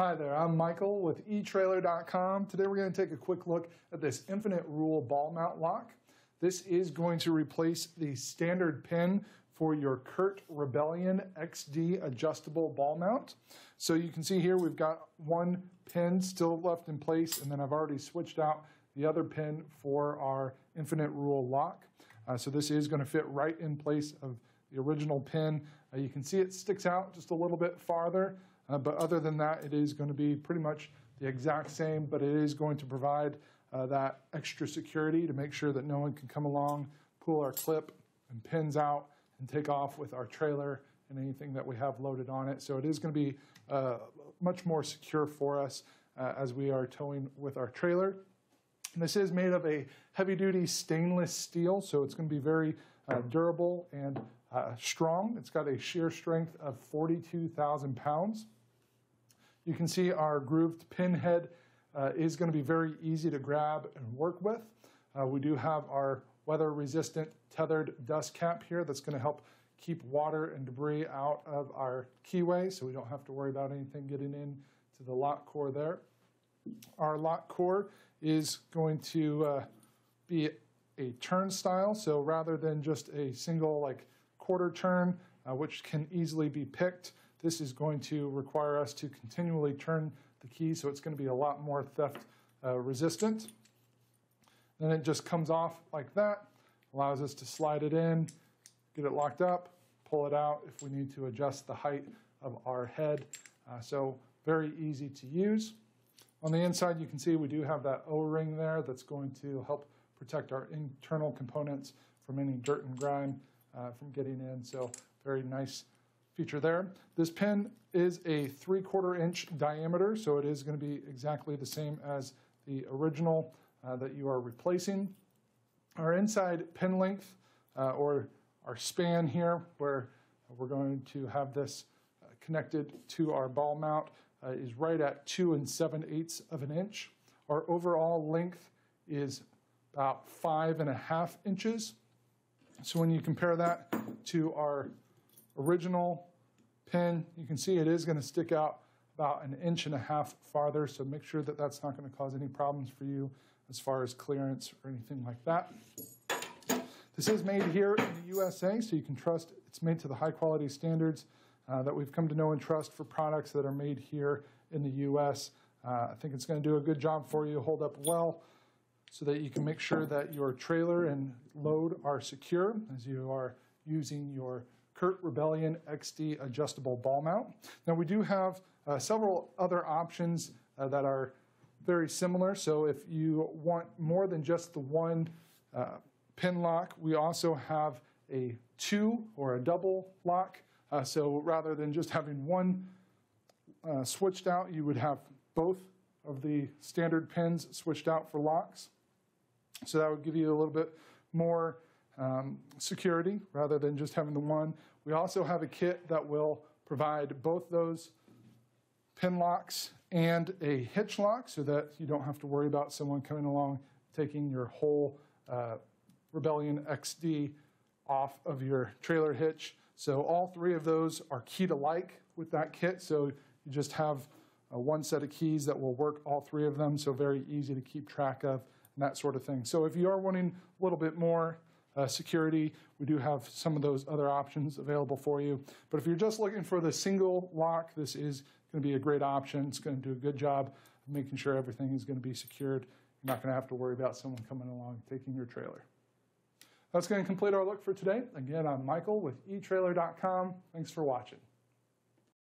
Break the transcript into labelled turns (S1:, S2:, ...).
S1: Hi there, I'm Michael with eTrailer.com. Today we're going to take a quick look at this InfiniteRule ball mount lock. This is going to replace the standard pin for your Curt Rebellion XD adjustable ball mount. So you can see here we've got one pin still left in place and then I've already switched out the other pin for our InfiniteRule lock. Uh, so this is going to fit right in place of the original pin. Uh, you can see it sticks out just a little bit farther. Uh, but other than that, it is going to be pretty much the exact same, but it is going to provide uh, that extra security to make sure that no one can come along, pull our clip and pins out and take off with our trailer and anything that we have loaded on it. So it is going to be uh, much more secure for us uh, as we are towing with our trailer. And this is made of a heavy-duty stainless steel, so it's going to be very uh, durable and uh, strong. It's got a shear strength of 42,000 pounds. You can see our grooved pin head uh, is going to be very easy to grab and work with. Uh, we do have our weather-resistant tethered dust cap here that's going to help keep water and debris out of our keyway so we don't have to worry about anything getting in to the lock core there. Our lock core is going to uh, be a turnstile, so rather than just a single like quarter turn, uh, which can easily be picked, this is going to require us to continually turn the key, so it's going to be a lot more theft uh, resistant. Then it just comes off like that, allows us to slide it in, get it locked up, pull it out if we need to adjust the height of our head. Uh, so very easy to use. On the inside, you can see we do have that O-ring there that's going to help protect our internal components from any dirt and grime uh, from getting in. So very nice feature there. This pin is a three quarter inch diameter, so it is going to be exactly the same as the original uh, that you are replacing. Our inside pin length, uh, or our span here, where we're going to have this uh, connected to our ball mount, uh, is right at two and seven eighths of an inch. Our overall length is about five and a half inches. So when you compare that to our original pin, you can see it is going to stick out about an inch and a half farther, so make sure that that's not going to cause any problems for you as far as clearance or anything like that. This is made here in the USA, so you can trust it's made to the high quality standards uh, that we've come to know and trust for products that are made here in the US. Uh, I think it's going to do a good job for you, hold up well, so that you can make sure that your trailer and load are secure as you are using your Curt Rebellion XD adjustable ball mount. Now we do have uh, several other options uh, that are very similar. So if you want more than just the one uh, pin lock, we also have a two or a double lock. Uh, so rather than just having one uh, switched out, you would have both of the standard pins switched out for locks. So that would give you a little bit more um, security rather than just having the one. We also have a kit that will provide both those pin locks and a hitch lock so that you don't have to worry about someone coming along taking your whole uh, Rebellion XD off of your trailer hitch. So all three of those are keyed alike with that kit. So you just have uh, one set of keys that will work all three of them. So very easy to keep track of and that sort of thing. So if you are wanting a little bit more uh, security. We do have some of those other options available for you. But if you're just looking for the single lock, this is going to be a great option. It's going to do a good job of making sure everything is going to be secured. You're not going to have to worry about someone coming along taking your trailer. That's going to complete our look for today. Again, I'm Michael with eTrailer.com. Thanks for watching.